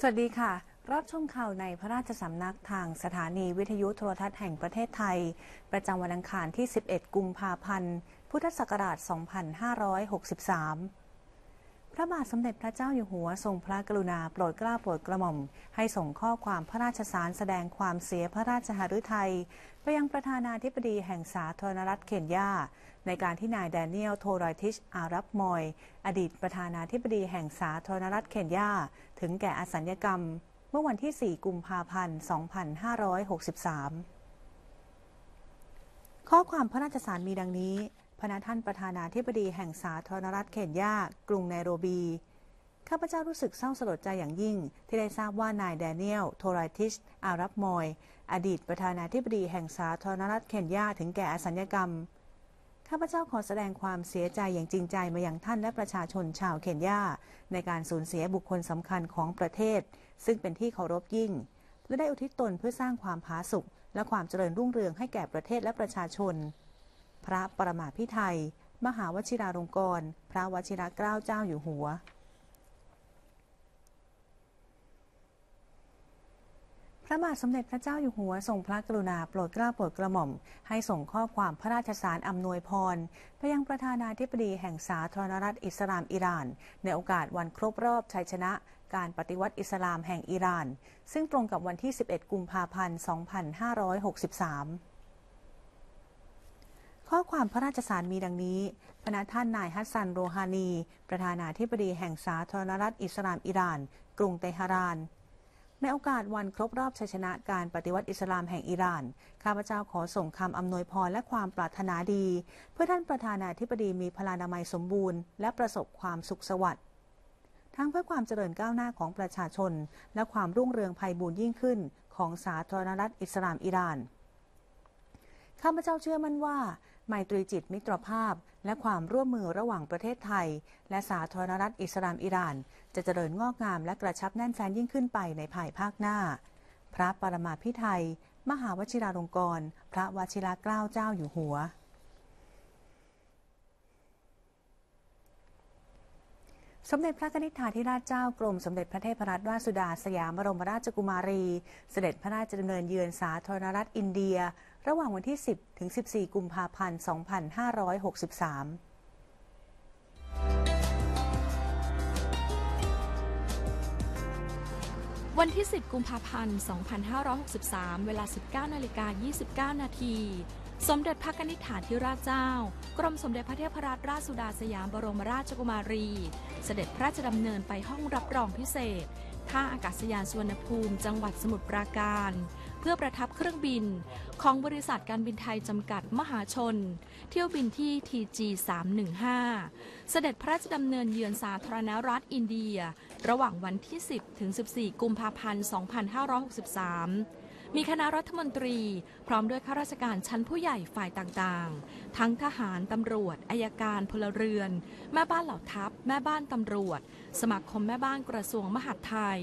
สวัสดีค่ะ รับชมข่าวในพระราชสำนักทางสถานีวิทยุโทรทัศน์แห่งประเทศไทย ประจำวันอังคารที่ 11 กุมภาพันธ์ พุทธศักราช 2563 พระบาทสมเด็จพระเจ้าอยู่หัวทรงพระกรุณาโปรดเกล้าโปรดกระหม่อม ให้ส่งข้อความพระราชสารแสดงความเสียพระราชหฤทัยไปยังประธานาธิบดีแห่งสาธารณรัฐเคนยา ในการที่นายแดเนียลโทรอยทิชอารับมอย อดีตประธานาธิบดีแห่งสาธารณรัฐเคนยา ถึงแก่อสัญญกรรม เมื่อวันที่ 4 กุมภาพันธ์ 2563 ข้อความพระราชสารมีดังนี้ พระท่านประธานาธิบดีแห่งสาธารณรัฐเคนยา กรุงไนโรบี ข้าพเจ้ารู้สึกเศร้าสลดใจอย่างยิ่ง ที่ได้ทราบว่านายแดเนียล โทรายทิช อารับมอย อดีตประธานาธิบดีแห่งสาธารณรัฐเคนยาถึงแก่อสัญญกรรม ข้าพเจ้าขอแสดงความเสียใจอย่างจริงใจมายังท่านและประชาชนชาวเคนยา ในการสูญเสียบุคคลสำคัญของประเทศ ซึ่งเป็นที่เคารพยิ่ง และได้อุทิศตนเพื่อสร้างความผาสุกและความเจริญรุ่งเรืองให้แก่ประเทศและประชาชน พระประมาภิไธยมหาวชิราลงกรณ์พระวชิรเกล้าเจ้าอยู่หัว พระบาทสมเด็จพระเจ้าอยู่หัวทรงพระกรุณาโปรดเกล้าโปรดกระหม่อม ให้ส่งข้อความพระราชสารอำนวยพร ไปยังประธานาธิบดีแห่งสาธารณรัฐอิสลามอิหร่าน ในโอกาสวันครบรอบชัยชนะการปฏิวัติอิสลามแห่งอิหร่าน ซึ่งตรงกับวันที่ 11 กุมภาพันธ์ 2563 ข้อความพระราชสารมีดังนี้พระท่านนายฮัสซันโรฮานี ประธานาธิบดีแห่งสาธารณรัฐอิสลามอิหร่าน กรุงเตหะราน ในโอกาสวันครบรอบชัยชนะการปฏิวัติอิสลามแห่งอิหร่าน ข้าพเจ้าขอส่งคำอำนวยพรและความปรารถนาดี เพื่อท่านประธานาธิบดีมีพลานามัยสมบูรณ์และประสบความสุขสวัสดิ์ทั้งเพื่อความเจริญก้าวหน้าของประชาชน และความรุ่งเรืองไพบูรย์ยิ่งขึ้นของสาธารณรัฐอิสลามอิหร่านข้าพเจ้าเชื่อมั่นว่า ไมตรีจิตมิตรภาพ และความร่วมมือระหว่างประเทศไทย และสาธารณรัฐอิสลามอิหร่าน จะเจริญงอกงามและกระชับแน่นแฟนยิ่งขึ้นไปในภายภาคหน้า พระปรมาภิไธยมหาวชิราลงกรณ์พระวชิรเกล้าเจ้าอยู่หัวสมเด็จพระนิธิาธิราชเจ้ากรมสมเด็จพระเทพรัตนราชสุดาสยามบรมราชกุมารี เสด็จพระราชดำเนินเยือนสาธารณรัฐอินเดีย ระหว่างวันที่ 10 ถึง 14 กุมภาพันธ์ 2563วันที่ 10 กุมภาพันธ์ 2563 เวลา 19นาฬิกา29 นาที สมเด็จพระกนิษฐาธิราชเจ้า กรมสมเด็จพระเทพรัตนราชสุดาสยามบรมราชกุมารี เสด็จพระราชดำเนินไปห้องรับรองพิเศษ ท่าอากาศยานสุวรรณภูมิ จังหวัดสมุทรปราการ พื่อประทับเครื่องบิน ของบริษัทการบินไทยจำกัดมหาชน เที่ยวบินที่ TG 315 เสด็จพระราชดำเนินเยือนสาธารณรัฐอินเดีย ระหว่างวันที่ 10 ถึง 14 กุมภาพันธ์ 2563มีคณะรัฐมนตรี พร้อมด้วยข้าราชการชั้นผู้ใหญ่ฝ่ายต่างๆ ทั้งทหาร ตำรวจ อายการ พลเรือน แม่บ้านเหล่าทัพ แม่บ้านตำรวจ สมาคมแม่บ้านกระทรวงมหาดไทย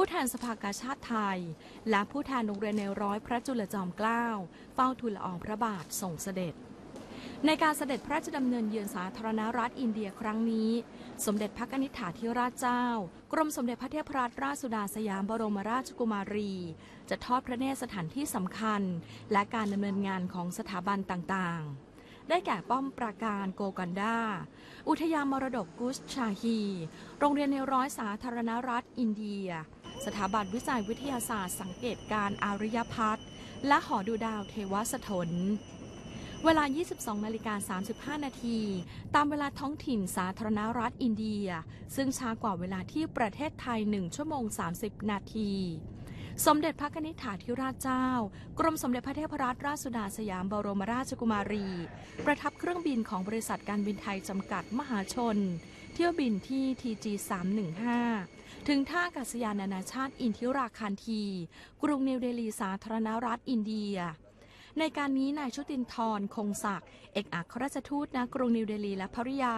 ผู้แทนสภากาชาติไทย และผู้แทนโรงเรียนในร้อยพระจุลจอมเกล้าเฝ้าทูลละอองพระบาทส่งเสด็จ ในการเสด็จพระราชดำเนินเยือนสาธารณรัฐอินเดียครั้งนี้ สมเด็จพระนิษฐาธิราชเจ้า กรมสมเด็จพระเทพรัตนราชสุดาสยามบรมราชกุมารี จะทอดพระเนตรสถานที่สำคัญ และการดำเนินงานของสถาบันต่างๆได้แก่ป้อมปราการโกกันดา อุทยานมรดกกุชชาฮี โรงเรียนในร้อยสาธารณรัฐอินเดีย สถาบันวิจัยวิทยาศาสตร์สังเกตการอาริยพัฒน์และหอดูดาวเทวสถน เวลา 22 นาฬิกา 35 นาที ตามเวลาท้องถิ่นสาธารณรัฐอินเดีย ซึ่งช้ากว่าเวลาที่ประเทศไทย 1 ชั่วโมง 30 นาทีสมเด็จพระนิษฐาธิราชเจ้า กรมสมเด็จพระเทพรัตนราชสุดาสยามบรมราชกุมารี ประทับเครื่องบินของบริษัทการบินไทยจำกัดมหาชน เที่ยวบินที่ TG 315 ถึงท่าอากาศยานนานาชาติอินทิราคารที กรุงนิวเดลีสาธารณรัฐอินเดีย ในการนี้นายชุตินทรคงศักดิ์เอกอัครราชทูตณกรุงนิวเดลีและภริยา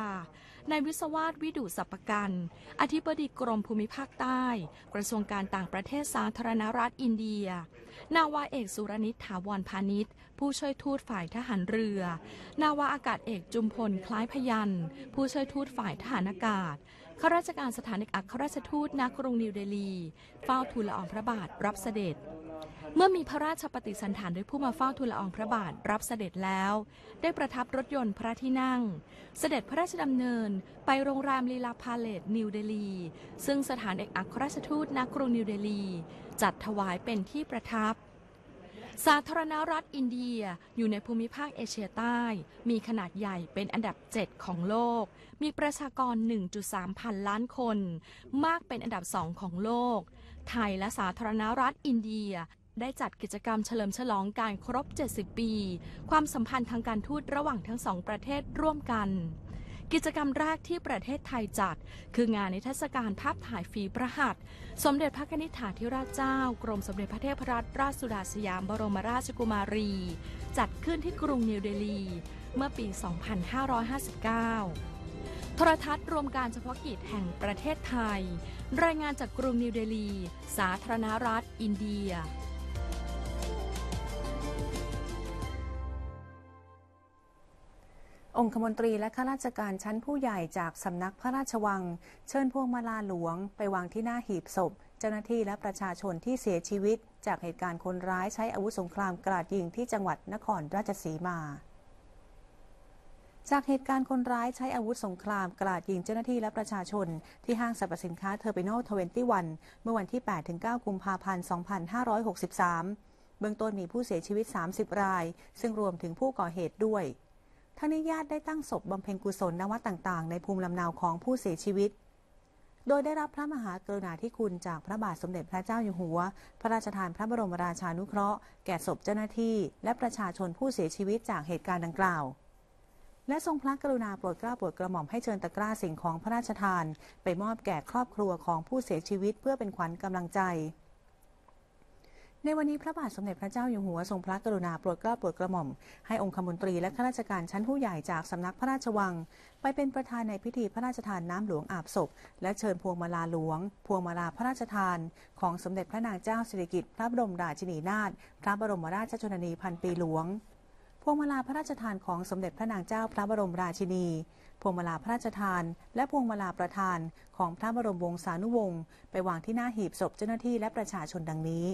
นายวิศวาสวิดุสัพกันอธิบดีกรมภูมิภาคใต้ กระทรวงการต่างประเทศสาธารณรัฐอินเดีย นาวาเอกสุรนิตถาวรพาณิชย์ ผู้ช่วยทูตฝ่ายทหารเรือ นาวาอากาศเอกจุมพลคล้ายพยันผู้ช่วยทูตฝ่ายทหารอากาศ ข้าราชการสถานเอกอัครราชทูตณกรุงนิวเดลี เฝ้าทูลละอองพระบาทรับเสด็จ เมื่อมีพระราชปฏิสันถานโดยผู้มาเฝ้าทูลละอองพระบาทรับเสด็จแล้ว ได้ประทับรถยนต์พระที่นั่ง เสด็จพระราชดำเนินไปโรงแรมลีลาพาเลซนิวเดลี ซึ่งสถานเอกอัครราชทูตณกรุงนิวเดลี จัดถวายเป็นที่ประทับ สาธารณรัฐอินเดียอยู่ในภูมิภาคเอเชียใต้ มีขนาดใหญ่เป็นอันดับ 7 ของโลก มีประชากร 1.3 พันล้านคน มากเป็นอันดับ 2 ของโลก ไทยและสาธารณรัฐอินเดียได้จัดกิจกรรมเฉลิมฉลองการครบ 70 ปี ความสัมพันธ์ทางการทูตระหว่างทั้งสองประเทศร่วมกัน กิจกรรมแรกที่ประเทศไทยจัด คืองานนิทรรศการภาพถ่ายฝีประหัตถ์สมเด็จพระนิธิฐาธิราชเจ้า กรมสมเด็จพระเทพรัตนราชสุดาสยามบรมราชกุมารี จัดขึ้นที่กรุงนิวเดลี เมื่อปี 2559โทรทัศน์รวมการเฉพาะกิจแห่งประเทศไทย รายงานจากกรุงนิวเดลี สาธารณรัฐ อินเดีย องคมนตรีและข้าราชการชั้นผู้ใหญ่จากสำนักพระราชวัง เชิญพวงมาลาหลวง ไปวางที่หน้าหีบศพ เจ้าหน้าที่และประชาชนที่เสียชีวิต จากเหตุการณ์คนร้ายใช้อาวุธสงครามกราดยิงที่จังหวัดนครราชสีมา จากเหตุการณ์คนร้ายใช้อาวุธสงครามกราดยิงเจ้าหน้าที่และประชาชน ที่ห้างสรรพสินค้าเทอร์มินอล21 เมื่อวันที่ 8-9 กุมภาพันธ์ 2563 เบื้องต้นมีผู้เสียชีวิต 30 ราย ซึ่งรวมถึงผู้ก่อเหตุด้วย ทางนี้ญาติได้ตั้งศพบำเพ็ญกุศลณวัดต่างๆ ในภูมิลำเนาของผู้เสียชีวิต โดยได้รับพระมหากรุณาธิคุณจากพระบาทสมเด็จพระเจ้าอยู่หัว พระราชทานพระบรมราชานุเคราะห์ แก่ศพเจ้าหน้าที่ และประชาชนผู้เสียชีวิตจากเหตุการณ์ดังกล่าว และทรงพระกรุณาโปรดเกล้าโปรดกระหม่อมให้เชิญตะกร้าสิ่งของพระราชทาน ไปมอบแก่ครอบครัวของผู้เสียชีวิตเพื่อเป็นขวัญกำลังใจ ในวันนี้พระบาทสมเด็จพระเจ้าอยู่หัวทรงพระกรุณาโปรดเกล้าโปรดกระหม่อม ให้องคมนตรีและข้าราชการชั้นผู้ใหญ่จากสำนักพระราชวัง ไปเป็นประธานในพิธีพระราชทานน้ำหลวงอาบศพ และเชิญพวงมาลาหลวง พวงมาลาพระราชทาน ของสมเด็จพระนางเจ้าสิริกิติ์พระบรมราชินีนาถพระบรมราชชนนีพันปีหลวง พวงมาลาพระราชทานของสมเด็จพระนางเจ้าพระบรมราชินีพวงมาลาพระราชทาน และพวงมาลาประธาน ของพระบรมวงศานุวงศ์ไปวางที่หน้าหีบศพเจ้าหน้าที่และประชาชนดังนี้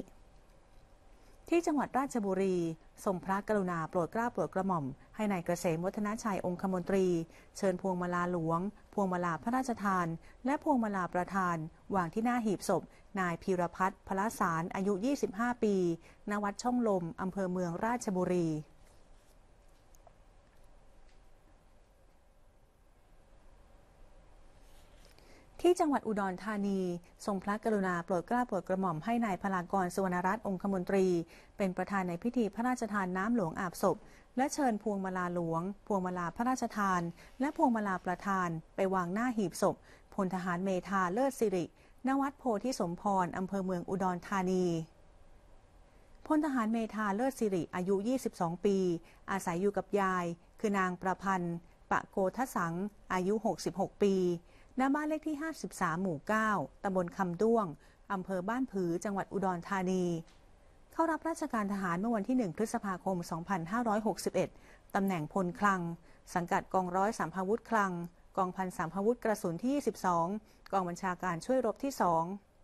ที่จังหวัดราชบุรีทรงพระกรุณาโปรดเกล้าโปรดกระหม่อม ให้ในายเกษมวัฒนชัยองคมนตรี เชิญพวงมาลาหลวง พวงมาลาพระราชทาน และพวงมาลาประธาน วางที่หน้าหีบศพ นายพีรพัฒน์พลสารอายุ 25 ปี ณ วัดช่องลมอำเภอเมืองราชบุรี ที่จังหวัดอุดรธานี ทรงพระกรุณาโปรดเกล้าโปรดกระหม่อมให้นายพลากรสุวรรณรัตน์องคมนตรี เป็นประธานในพิธีพระราชทานน้ำหลวงอาบศพ และเชิญพวงมาลาหลวง พวงมาลาพระราชทาน และพวงมาลาประธาน ไปวางหน้าหีบศพพลทหารเมธาเลิศสิริ ณ วัดโพธิสมพรอำเภอเมืองอุดรธานีพลทหารเมธาเลิศสิริอายุ 22 ปี อาศัยอยู่กับยาย คือนางประพันธ์ ปะโกทสัง อายุ 66 ปี ณบ้านเลขที่ 53 หมู่ 9 ตำบลคำด้วง อำเภอบ้านผือ จังหวัดอุดรธานี เข้ารับราชการทหารเมื่อวันที่ 1 พฤษภาคม 2561 ตำแหน่งพลคลัง สังกัดกองร้อยสามพาวุธคลัง กองพันสามพาวุธกระสุนที่ 22 กองบัญชาการช่วยรบที่ 2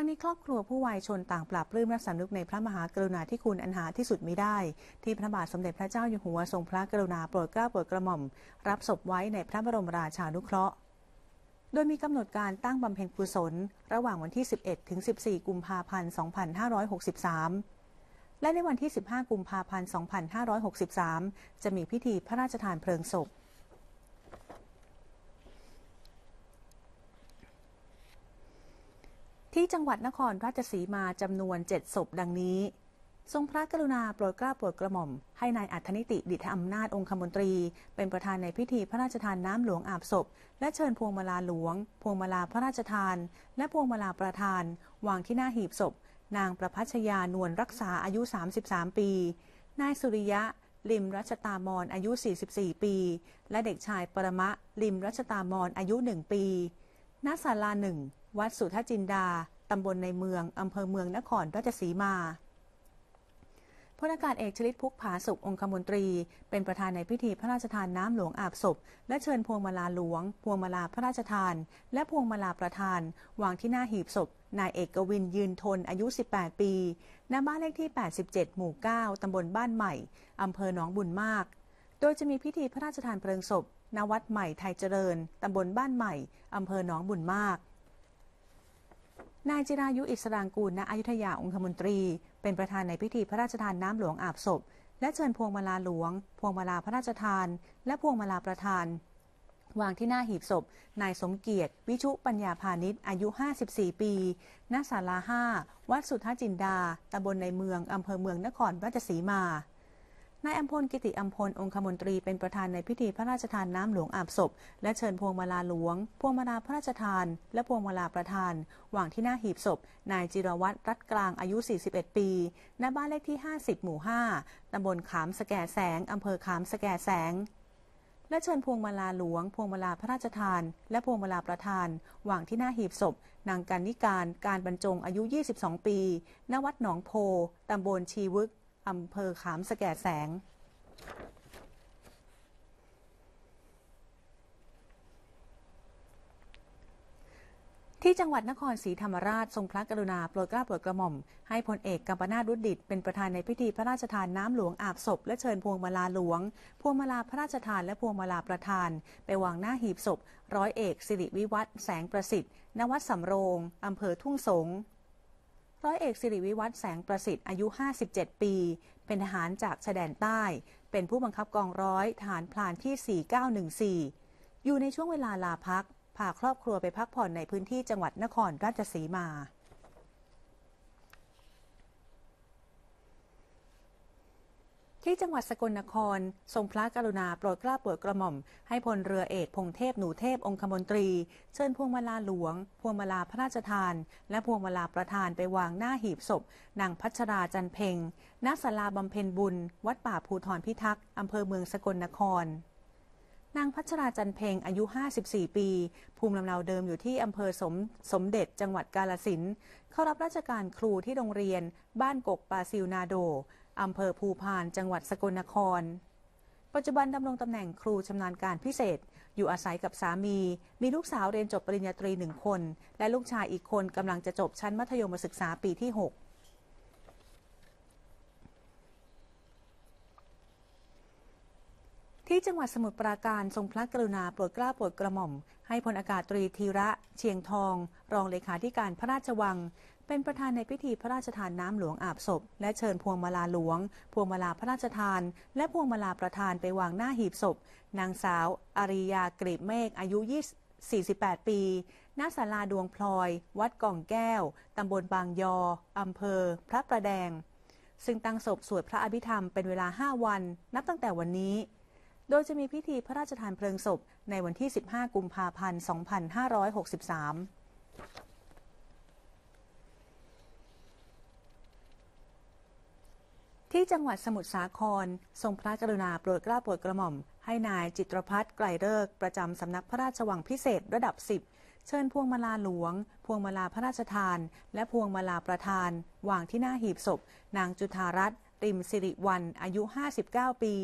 ทั้งนี้ครอบครัวผู้วายชนต่างปราบปลื้มและสำนึกในพระมหากรุณาธิคุณอันหาที่สุดมิได้ ที่พระบาทสมเด็จพระเจ้าอยู่หัวทรงพระกรุณาโปรดเกล้าโปรดกระหม่อม รับศพไว้ในพระบรมราชานุเคราะห์โดยมีกำหนดการตั้งบำเพ็ญกุศล ระหว่างวันที่ 11 ถึง 14 กุมภาพันธ์ 2563 และในวันที่ 15 กุมภาพันธ์ 2563 จะมีพิธีพระราชทานเพลิงศพ ที่จังหวัดนครราชสีมาจำนวน7ศพดังนี้ ทรงพระกรุณาโปรดเกล้าโปรดกระหม่อม ให้นายอัธนิติดิษฐอำนาจองคมนตรี เป็นประธานในพิธีพระราชทานน้ำหลวงอาบศพ และเชิญพวงมาลาหลวง พวงมาลาพระราชทาน และพวงมาลาประธาน วางที่หน้าหีบศพ นางประพัชยานวลรักษาอายุ 33 ปี นายสุริยะลิมรัชตามอนอายุ 44 ปี และเด็กชายปรมะ ลิมรัชตามอนอายุ 1 ปี ณศาลาหนึ่ง วัดสุทธจินดา ตำบลในเมือง อำเภอเมืองนครราชสีมาพลอากาศเอกชลิตพุกผาสุของคมนตรี เป็นประธานในพิธีพระราชทานน้ำหลวงอาบศพ และเชิญพวงมาลาหลวง พวงมาลาพระราชทาน และพวงมาลาประธาน วางที่หน้าหีบศพ นายเอกวินยืนทนอายุ 18 ปีณบ้านเลขที่ 87 หมู่ 9 ตำบลบ้านใหม่ อำเภอหนองบุญมาก โดยจะมีพิธีพระราชทานเพลิงศพณวัดใหม่ไทยเจริญ ตำบลบ้านใหม่ อำเภอหนองบุญมาก นายจิรายุอิสรางกูลณอยุธยาองคมนตรี เป็นประธานในพิธีพระราชทานน้ำหลวงอาบศพ และเชิญพวงมาลาหลวง พวงมาลาพระราชทาน และพวงมาลาประธาน วางที่หน้าหีบศพ นายสมเกียรติ วิชุปัญญาพาณิชย์อายุ 54 ปีณศาลา5วัดสุทธจินดาตำบลในเมืองอำเภอเมืองนครราชสีมา นายอัมพลกิติอัมพลองคมนตรีเป็นประธานในพิธีพระราชทานน้ำหลวงอาบศพ และเชิญพวงมาลาหลวง พวงมาลาพระราชทาน และพวงมาลาประธานวางที่หน้าหีบศพ นายจิรวัตรรัตกลางอายุ 41 ปีณบ้านเลขที่ 50 หมู่ 5ตำบลขามสแกแสงอำเภอขามสแกแสงและเชิญพวงมาลาหลวง พวงมาลาพระราชทาน และพวงมาลาประธานวางที่หน้าหีบศพ นางกันนิการ การบรรจงอายุ 22 ปี ณ วัดหนองโพ ตำบลชีวึก อำเภอขามสแก่แสง ที่จังหวัดนครศรีธรรมราชทรงพระกรุณาโปรดเกล้าโปรดกระหม่อม ให้พลเอกกัมปนาตรุดดิตเป็นประธานในพิธีพระราชทานน้ำหลวงอาบศพ และเชิญพวงมาลาหลวง พวงมาลาพระราชทานและพวงมาลาประธาน ไปวางหน้าหีบศพ ร้อยเอกสิริวิวัฒแสงประสิทธิ์ ณ วัดสำโรงอำเภอทุ่งสง ร้อยเอกสิริวิวัฒน์แสงประสิทธิ์อายุ 57 ปี เป็นทหารจากชายแดนใต้ เป็นผู้บังคับกองร้อยฐานพลานที่ 4914 อยู่ในช่วงเวลาลาพัก พาครอบครัวไปพักผ่อนในพื้นที่จังหวัดนครราชสีมา ที่จังหวัดสกลนคร ทรงพระกรุณาโปรดเกล้าโปรดกระหม่อม ให้พลเรือเอกพงเทพหนูเทพองคมนตรี เชิญพวงมาลาหลวง พวงมาลาพระราชทาน และพวงมาลาประธานไปวางหน้าหีบศพนางพัชราจันเพ็งณศาลาบำเพ็ญบุญ วัดป่าภูทรพิทักษ์อำเภอเมืองสกลนครนางพัชราจันเพงอายุ 54 ปี ภูมิลำเนาเดิมอยู่ที่อำเภอสมสมเด็จจังหวัดกาลสิน เข้ารับราชการครูที่โรงเรียน บ้านกกปาซิลนาโด อำเภอภูพาน จังหวัดสกลนคร ปัจจุบันดำรงตำแหน่งครูชำนาญการพิเศษ อยู่อาศัยกับสามี มีลูกสาวเรียนจบปริญญาตรีหนึ่งคน และลูกชายอีกคนกำลังจะจบชั้นมัธยมศึกษาปีที่ 6 ที่จังหวัดสมุทรปราการทรงพระกรุณาโปรดเกล้าโปรดกระหม่อม ให้พลอากาศตรีธีระ เชียงทอง รองเลขาธิการพระราชวัง เป็นประธานในพิธีพระราชทานน้ำหลวงอาบศพ และเชิญพวงมาลาหลวง พวงมาลาพระราชทาน และพวงมาลาประธานไปวางหน้าหีบศพ นางสาว อาริยากรีบเมฆอายุ 48 ปีณศาลาดวงพลอย วัดก่องแก้ว ตำบลบางยออำเภอ พระประแดง ซึ่งตั้งศพสวดพระอภิธรรมเป็นเวลา 5 วัน นับตั้งแต่วันนี้ โดยจะมีพิธีพระราชทานเพลิงศพในวันที่ 15 กุมภาพันธ์ 2563ที่จังหวัดสมุทรสาคร ทรงพระกรุณาโปรดเกล้าโปรดกระหม่อม ให้นายจิตรพัฒน์ไกลเลิก ประจำสำนักพระราชวังพิเศษระดับ 10 เชิญพวงมาลาหลวง พวงมาลาพระราชทาน และพวงมาลาประธาน วางที่หน้าหีบศพ นางจุธารัตน์ริมสิริวันอายุ 59 ปี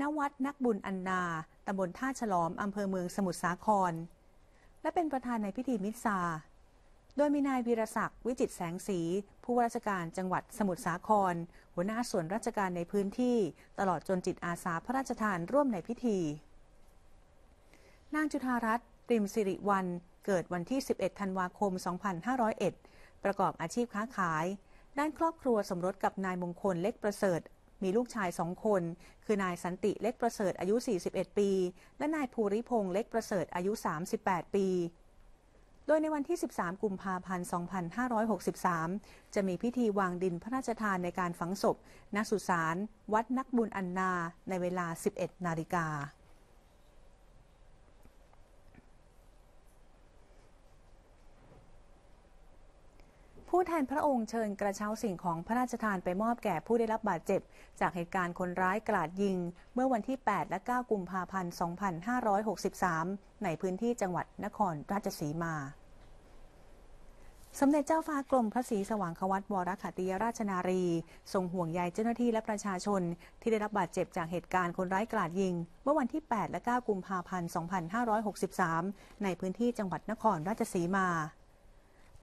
ณวัดนักบุญอันนาตำบลท่าฉลอมอำเภอเมืองสมุทรสาคร และเป็นประธานในพิธีมิตรซา โดยมีนายวีรศักดิ์วิจิตแสงสี ผู้ว่าราชการจังหวัดสมุทรสาคร หัวหน้าส่วนราชการในพื้นที่ ตลอดจนจิตอาสาพระราชทานร่วมในพิธี นางจุธารัตน์ริมสิริวันเกิดวันที่ 11 ธันวาคม 2501 ประกอบอาชีพค้าขาย ด้านครอบครัวสมรสกับนายมงคลเล็กประเสริฐ มีลูกชายสองคน คือนายสันติเล็กประเสริฐอายุ 41 ปี และนายภูริพงษ์เล็กประเสริฐอายุ 38 ปีโดยในวันที่ 13 กุมภาพันธ์ 2563 จะมีพิธีวางดินพระราชทานในการฝังศพณสุสาน วัดนักบุญอันนา ในเวลา 11 นาฬิกา ผู้แทนพระองค์เชิญกระเช้าสิ่งของพระราชทานไปมอบแก่ผู้ได้รับบาดเจ็บ จากเหตุการณ์คนร้ายกราดยิง เมื่อวันที่ 8 และ 9 กุมภาพันธ์ 2563 ในพื้นที่จังหวัดนครราชสีมา สมเด็จเจ้าฟ้ากรมพระศรีสว่างควัตวรขัติยราชนารี ทรงห่วงใยเจ้าหน้าที่และประชาชน ที่ได้รับบาดเจ็บจากเหตุการณ์คนร้ายกราดยิง เมื่อวันที่ 8 และ 9 กุมภาพันธ์ 2563 ในพื้นที่จังหวัดนครราชสีมา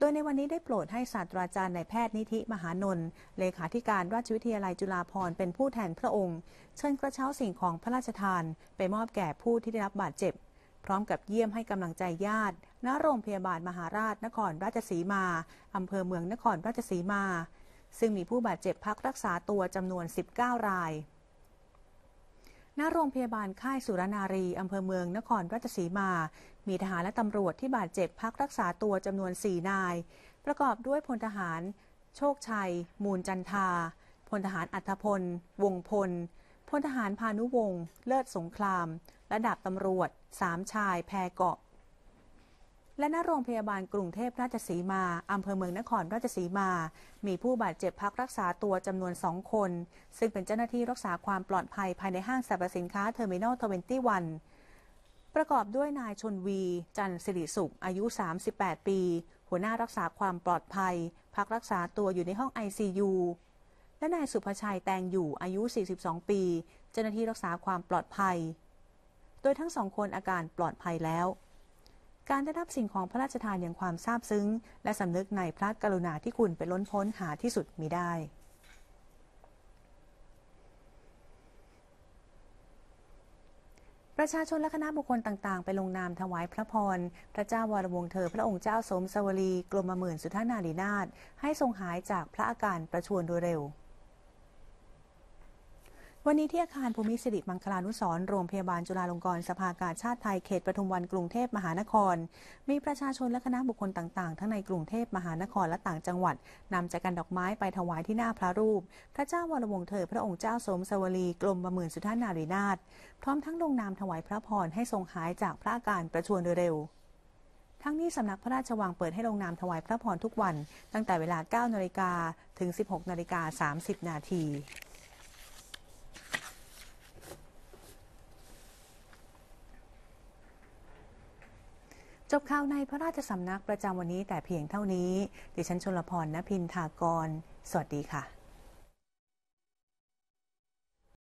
ดยในวันนี้ได้โปรดให้ศาสตราจารย์นายแพทย์นิธิมหานนท์เลขาธิการราชวิทยาลัยจุฬาภรณ์เป็นผู้แทนพระองค์ เชิญกระเช้าสิ่งของพระราชทาน ไปมอบแก่ผู้ที่ได้รับบาดเจ็บ พร้อมกับเยี่ยมให้กำลังใจญาติ ณ โรงพยาบาลมหาราชนครราชสีมาอำเภอเมืองนครราชสีมา ซึ่งมีผู้บาดเจ็บพักรักษาตัวจำนวน 19 ราย ณโรงพยาบาลค่ายสุรนารี อำเภอเมืองนครราชสีมา มีทหารและตำรวจที่บาดเจ็บพักรักษาตัวจำนวน 4 นาย ประกอบด้วยพลทหาร โชคชัย มูลจันทา พลทหารอัธพล วงพล พลทหารพานุวงศ์ เลิศสงคราม ระดับตำรวจสามชาย แพเกาะ และณโรงพยาบาลกรุงเทพราชสีมา อำเภอเมืองนครราชสีมา มีผู้บาดเจ็บพักรักษาตัวจำนวนสองคน ซึ่งเป็นเจ้าหน้าที่รักษาความปลอดภัยภายในห้างสรรพสินค้าเทอร์มินอล21ประกอบด้วยนายชนวี จันทร์สิริสุข อายุ 38 ปี หัวหน้ารักษาความปลอดภัย พักรักษาตัวอยู่ในห้อง ICU และนายสุภชัยแตงอยู่อายุ 42 ปี เจ้าหน้าที่รักษาความปลอดภัย โดยทั้งสองคนอาการปลอดภัยแล้ว การได้รับสิ่งของพระราชทานอย่างความซาบซึ้ง และสำนึกในพระกรุณาที่คุณเป็นล้นพ้นหาที่สุดมิได้ประชาชนและคณะบุคคลต่างๆ ไปลงนามถวายพระพร พระเจ้าวรวงเธอ พระองค์เจ้าสมสวลีกรมหมื่นสุทธานารีนาถให้ทรงหายจากพระอาการประชวรโดยเร็ว วันนี้ที่อาคารภูมิสิริมังคลานุสรโรงพยาบาลจุฬาลงกรณ์สภากาชาติไทยเขตปทุมวันกรุงเทพมหานคร มีประชาชนและคณะบุคคลต่างๆ ทั้งในกรุงเทพมหานครและต่างจังหวัดนำจักรดอกไม้ไปถวายที่หน้าพระรูป พระเจ้าวรวงศ์เธอพระองค์เจ้าสมสวลีกรมประมื่นสุทธานารีนาถพร้อมทั้งลงนามถวายพระพรให้ทรงหายจากพระอาการประชวรโดยเร็วทั้งนี้สำนักพระราชวังเปิดให้ลงนามถวายพระพรทุกวัน ตั้งแต่เวลา9นาฬิกาถึง 16นาฬิกา30นาที จบข่าวในพระราชสำนักประจำวันนี้แต่เพียงเท่านี้ ดิฉันชลพรณพินทากร สวัสดีค่ะ